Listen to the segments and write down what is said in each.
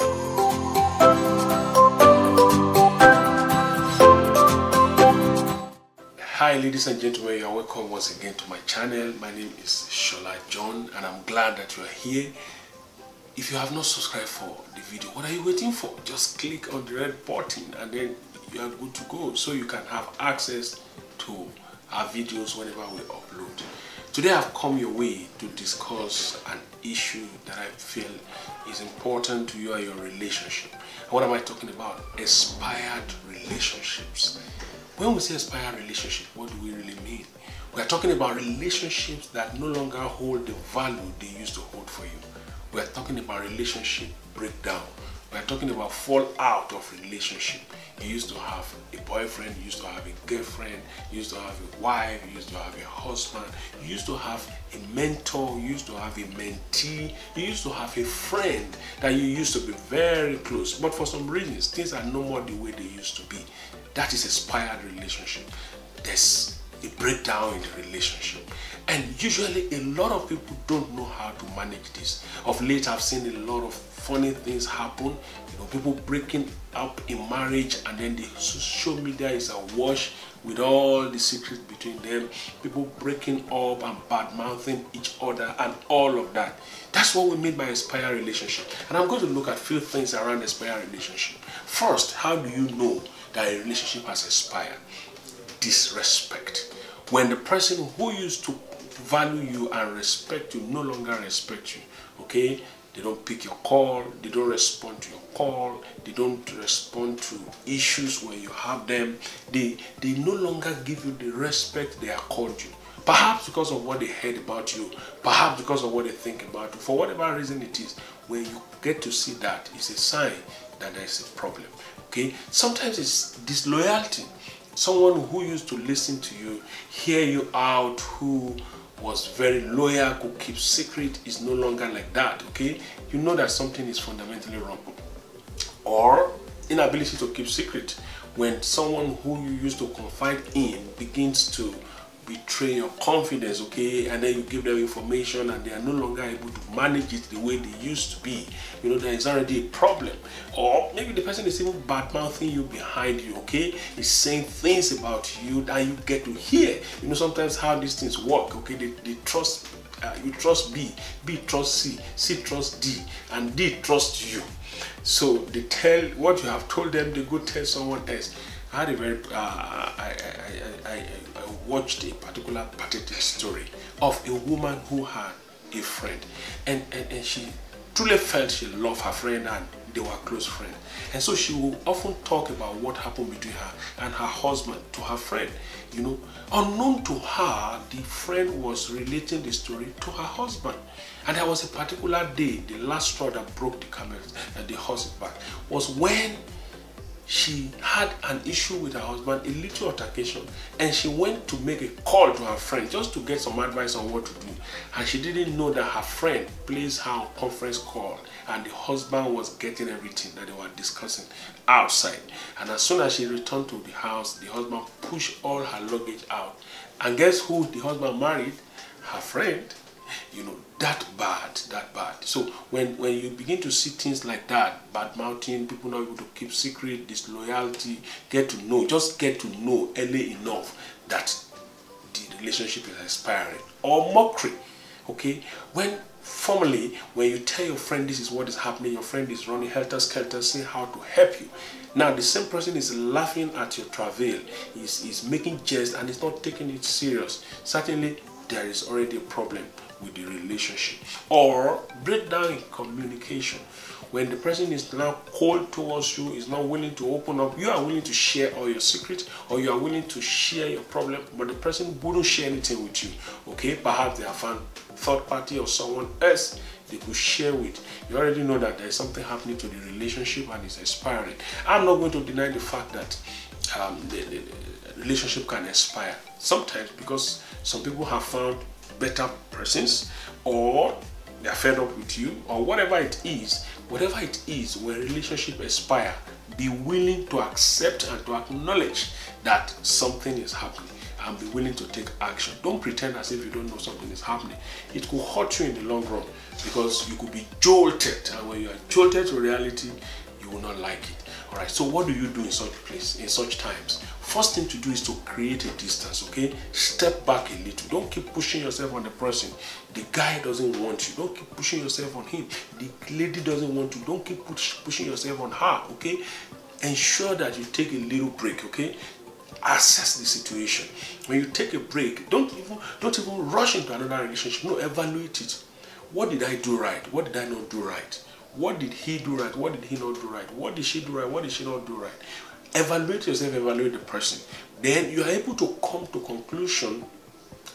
Hi ladies and gentlemen, you are welcome once again to my channel. My name is Sola John and I'm glad that you are here. If you have not subscribed for the video, what are you waiting for? Just click on the red button and then you are good to go so you can have access to our videos whenever we upload. Today I've come your way to discuss an issue that I feel is important to you and your relationship. What am I talking about? Expired relationships. When we say expired relationship, what do we really mean? We are talking about relationships that no longer hold the value they used to hold for you. We are talking about relationship breakdown. We are talking about fallout of relationship. You used to have a boyfriend, you used to have a girlfriend, you used to have a wife, you used to have a husband, you used to have a mentor, you used to have a mentee, you used to have a friend that you used to be very close. But for some reasons, things are no more the way they used to be. That is expired relationship. There's a breakdown in the relationship. And usually a lot of people don't know how to manage this. Of late I've seen a lot of funny things happen. You know, people breaking up in marriage and then the social media is awash with all the secrets between them. People breaking up and bad mouthing each other and all of that. That's what we mean by expired relationship. And I'm going to look at few things around expired relationship. First, how do you know that a relationship has expired? Disrespect. When the person who used to value you and respect you no longer respect you, okay? They don't pick your call, they don't respond to your call, they don't respond to issues when you have them. They, they no longer give you the respect they accord you. Perhaps because of what they heard about you, perhaps because of what they think about you. For whatever reason it is, when you get to see that, it's a sign that there is a problem. Okay? Sometimes it's disloyalty. Someone who used to listen to you, hear you out, who was very loyal, could keep secret, is no longer like that. Okay? You know that something is fundamentally wrong. Or inability to keep secret. When someone who you used to confide in begins to betray your confidence, okay, and then you give them information and they are no longer able to manage it the way they used to be, you know, there is already a problem. Or maybe the person is even bad mouthing you behind you, okay, is saying things about you that you get to hear. You know, sometimes how these things work, okay, they, they trust. Uh, you trust B, B trust C, C trust D, and D trust you. So they tell what you have told them, they go tell someone else. I had a very, uh, I, I, I, I, watched a particular pathetic story of a woman who had a friend and, and, and she truly felt she loved her friend and they were close friends. And so she will often talk about what happened between her and her husband to her friend. You know, unknown to her, the friend was relating the story to her husband. And there was a particular day, the last straw that broke the camel's and the horse's back, was when she had an issue with her husband, a little altercation, and she went to make a call to her friend just to get some advice on what to do. And she didn't know that her friend placed her on conference call and the husband was getting everything that they were discussing outside. And as soon as she returned to the house, the husband pushed all her luggage out. And guess who the husband married? Her friend you know that bad that bad. So when when you begin to see things like that bad mouthing people not able to keep secret disloyalty get to know just get to know early enough that the relationship is expiring. Or mockery okay? When formally when you tell your friend this is what is happening your friend is running helter skelter saying how to help you. Now the same person is laughing at your travail is is making jest and is not taking it serious. Certainly there is already a problem with the relationship or breakdown in communication. When the person is now cold towards you is not willing to open up you are willing to share all your secrets or you are willing to share your problem but the person wouldn't share anything with you okay? Perhaps they have found third party or someone else they could share with. You already know that there is something happening to the relationship and it's expiring. I'm not going to deny the fact that um, the, the, the relationship can expire sometimes because some people have found better persons or they're fed up with you or whatever it is whatever it is when relationship expire be willing to accept and to acknowledge that something is happening and be willing to take action. Don't pretend as if you don't know something is happening. It could hurt you in the long run because you could be jolted, and when you are jolted to reality, you will not like it. All right. So what do you do in such place in such times? First thing to do is to create a distance. Okay, step back a little. Don't keep pushing yourself on the person. The guy doesn't want you. Don't keep pushing yourself on him. The lady doesn't want you. Don't keep push, pushing yourself on her. Okay, ensure that you take a little break. Okay, assess the situation. When you take a break, don't even don't even rush into another relationship. No, evaluate it. What did I do right? What did I not do right? What did he do right? What did he not do right? What did she do right? What did she not do right? Evaluate yourself, evaluate the person. Then you are able to come to conclusion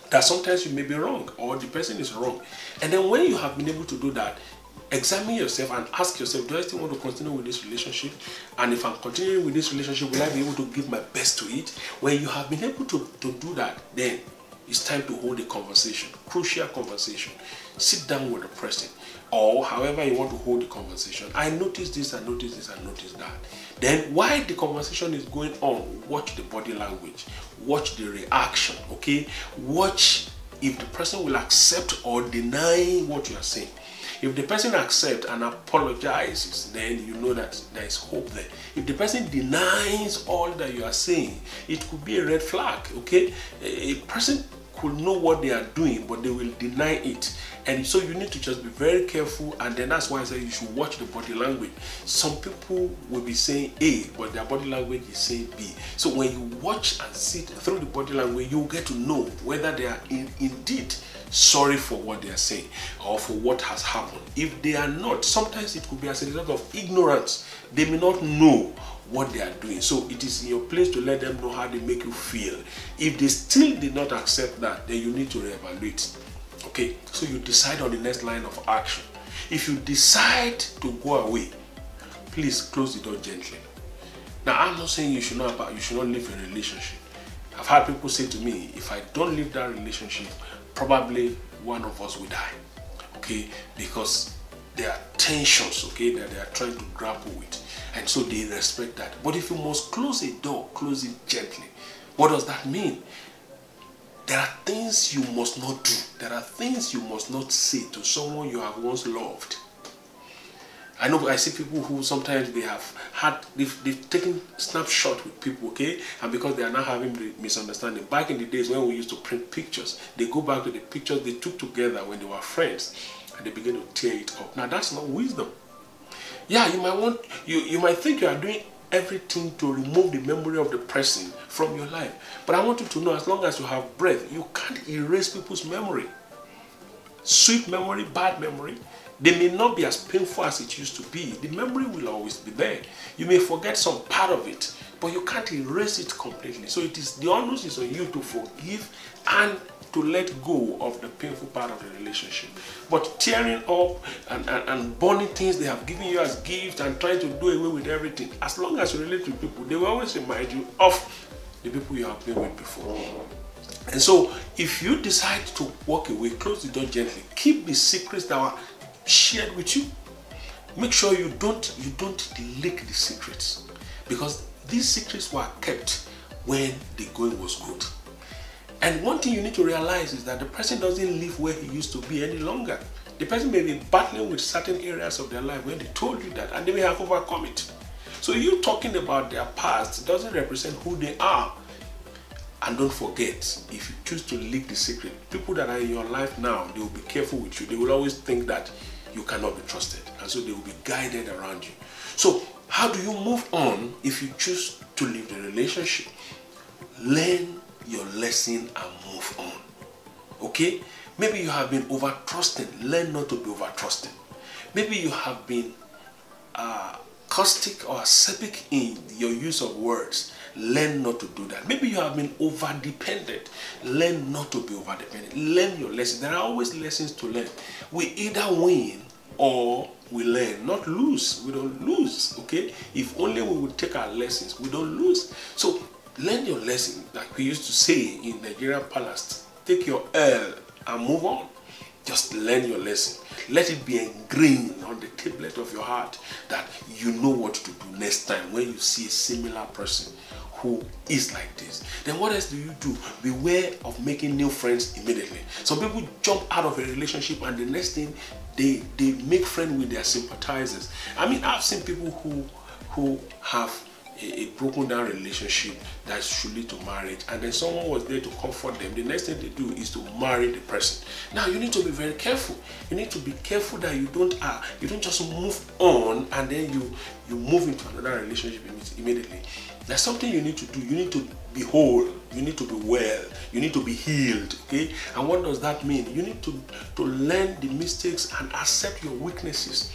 that sometimes you may be wrong or the person is wrong. And then when you have been able to do that, examine yourself and ask yourself, do I still want to continue with this relationship? And if I'm continuing with this relationship, will I be able to give my best to it? When you have been able to, to do that, then it's time to hold a conversation, crucial conversation. Sit down with the person or however you want to hold the conversation. I notice this, I notice this, I notice that. Then while the conversation is going on, watch the body language, watch the reaction, okay? Watch if the person will accept or deny what you are saying. If the person accepts and apologizes, then you know that there is hope there. If the person denies all that you are saying, it could be a red flag, okay? A person could know what they are doing, but they will deny it. And so you need to just be very careful. And then that's why I say you should watch the body language. Some people will be saying A, but their body language is saying B. So when you watch and see through the body language, you get to know whether they are in, indeed sorry for what they are saying or for what has happened. If they are not, sometimes it could be as a result of ignorance. They may not know what they are doing. So it is in your place to let them know how they make you feel. If they still did not accept that, then you need to reevaluate. Okay, so you decide on the next line of action. If you decide to go away, please close the door gently. Now, I'm not saying you should not you should not leave a relationship. I've had people say to me, if I don't leave that relationship, probably one of us will die. Okay, because there are tensions, okay, that they are trying to grapple with. And so they respect that. But if you must close a door, close it gently. What does that mean? There are things you must not do. There are things you must not say to someone you have once loved. I know I see people who sometimes they have had they've, they've taken snapshot with people, okay, and because they are now having the misunderstanding. Back in the days when we used to print pictures, they go back to the pictures they took together when they were friends, and they begin to tear it up. Now that's not wisdom. Yeah, you might want you you might think you are doing everything to remove the memory of the person from your life. But I want you to know as long as you have breath, you can't erase people's memory. Sweet memory, bad memory, they may not be as painful as it used to be. The memory will always be there. You may forget some part of it, but you can't erase it completely. So it is the onus is on you to forgive and to let go of the painful part of the relationship. But tearing up and, and, and burning things they have given you as gifts and trying to do away with everything, as long as you relate to people, they will always remind you of the people you have been with before. And so, if you decide to walk away, close the door gently. Keep the secrets that were shared with you. Make sure you don't you don't leak the secrets because these secrets were kept when the going was good. And one thing you need to realize is that the person doesn't live where he used to be any longer. The person may be battling with certain areas of their life when they told you that, and they may have overcome it. So you talking about their past doesn't represent who they are. And don't forget, if you choose to leak the secret, people that are in your life now, they will be careful with you. They will always think that you cannot be trusted. And so they will be guided around you. So how do you move on if you choose to leave the relationship? Learn your lesson and move on. Okay? Maybe you have been over trusting. Learn not to be over trusting. Maybe you have been uh, caustic or acerbic in your use of words. Learn not to do that. Maybe you have been over dependent. Learn not to be over dependent. Learn your lesson. There are always lessons to learn. We either win or we learn, not lose. We don't lose. Okay? If only we would take our lessons, we don't lose. So learn your lesson, like we used to say in Nigerian palace. Take your L and move on. Just learn your lesson. Let it be ingrained on the tablet of your heart that you know what to do next time when you see a similar person who is like this. Then what else do you do? Beware of making new friends immediately. Some people jump out of a relationship and the next thing they they make friends with their sympathizers. I mean, I've seen people who who have a, a, broken down relationship that should lead to marriage and then someone was there to comfort them the next thing they do is to marry the person. Now you need to be very careful. You need to be careful that you don't uh, you don't just move on and then you you move into another relationship immediately. There's something you need to do. You need to be whole. You need to be well. You need to be healed okay? And what does that mean? You need to to learn the mistakes and accept your weaknesses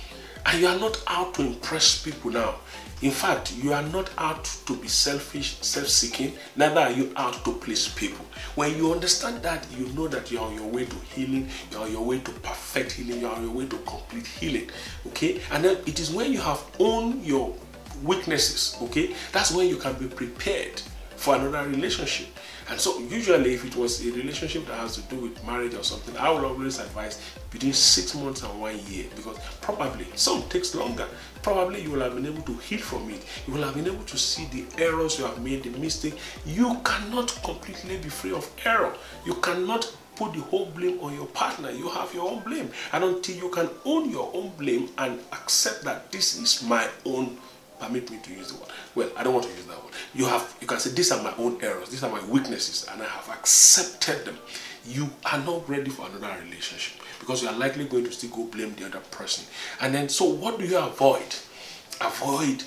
and you are not out to impress people now in fact, you are not out to be selfish, self-seeking, neither are you out to please people. When you understand that, you know that you are on your way to healing, you are on your way to perfect healing, you are on your way to complete healing. Okay? And then it is when you have owned your weaknesses, okay, that's when you can be prepared for another relationship. And so usually if it was a relationship that has to do with marriage or something, I will always advise between six months and one year because probably some takes longer. Probably you will have been able to heal from it. You will have been able to see the errors you have made, the mistake. You cannot completely be free of error. You cannot put the whole blame on your partner. You have your own blame. And until you can own your own blame and accept that this is my own permit me to use the word. Well, I don't want to use that word. You have you can say these are my own errors, these are my weaknesses, and I have accepted them. You are not ready for another relationship because you are likely going to still go blame the other person. And then so what do you avoid? Avoid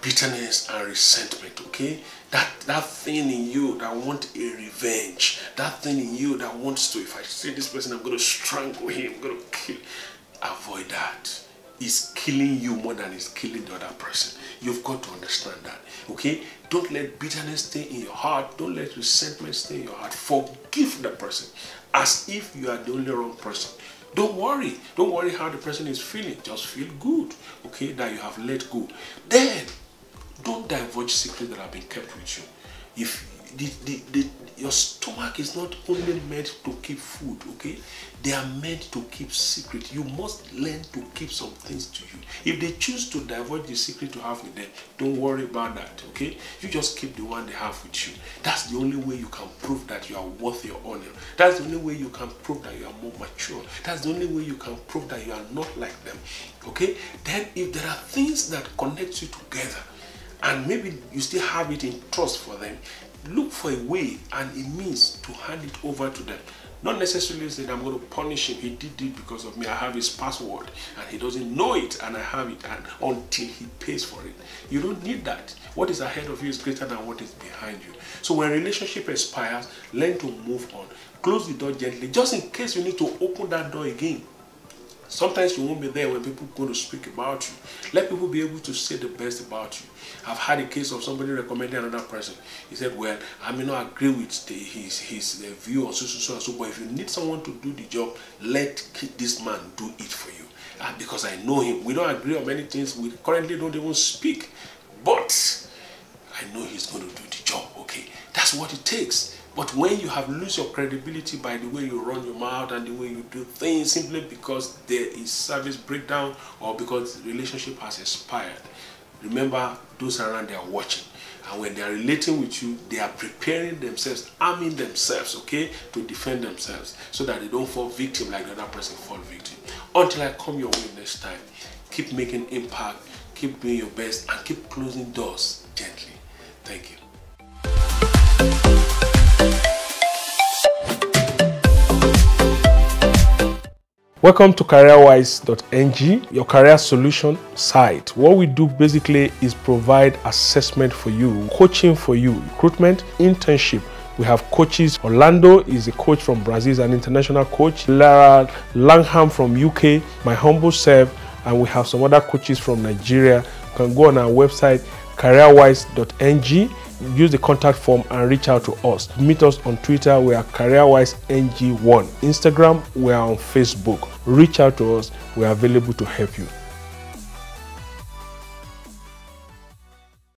bitterness and resentment, okay? That that thing in you that want a revenge, that thing in you that wants to, if I see this person, I'm gonna strangle him, I'm gonna kill. Avoid that is killing you more than it's killing the other person. You've got to understand that. Okay? Don't let bitterness stay in your heart. Don't let resentment stay in your heart. Forgive the person as if you are the only wrong person. Don't worry. Don't worry how the person is feeling. Just feel good. Okay? That you have let go. Then don't divulge secrets that have been kept with you. If the, the, the, your stomach is not only meant to keep food, okay? They are meant to keep secret. You must learn to keep some things to you. If they choose to divulge the secret to have with them, don't worry about that, okay? You just keep the one they have with you. That's the only way you can prove that you are worth your honor. That's the only way you can prove that you are more mature. That's the only way you can prove that you are not like them, okay? Then if there are things that connect you together, and maybe you still have it in trust for them, look for a way and a means to hand it over to them. Not necessarily saying I'm going to punish him. He did it because of me. I have his password and he doesn't know it and I have it and until he pays for it. You don't need that. What is ahead of you is greater than what is behind you. So when relationship expires, learn to move on. Close the door gently just in case you need to open that door again. Sometimes you won't be there when people go to speak about you. Let people be able to say the best about you. I've had a case of somebody recommending another person. He said, well, I may not agree with the, his, his the view on so, so, so, so, but if you need someone to do the job, let this man do it for you. And because I know him. We don't agree on many things. We currently don't even speak. But I know he's going to do the job, okay? That's what it takes. But when you have lose your credibility by the way you run your mouth and the way you do things simply because there is service breakdown or because relationship has expired, remember those around they are watching. And when they are relating with you, they are preparing themselves, arming themselves, okay, to defend themselves so that they don't fall victim like the other person fall victim. Until I come your way next time, keep making impact, keep doing your best, and keep closing doors gently. Thank you. Welcome to careerwise.ng, your career solution site. What we do basically is provide assessment for you, coaching for you, recruitment, internship. We have coaches. Orlando is a coach from Brazil, an international coach. Lara Langham from UK, my humble self, and we have some other coaches from Nigeria. You can go on our website careerwise.ng use the contact form and reach out to us. Meet us on Twitter, we are CareerWiseNG1. Instagram, we are on Facebook. Reach out to us, we are available to help you.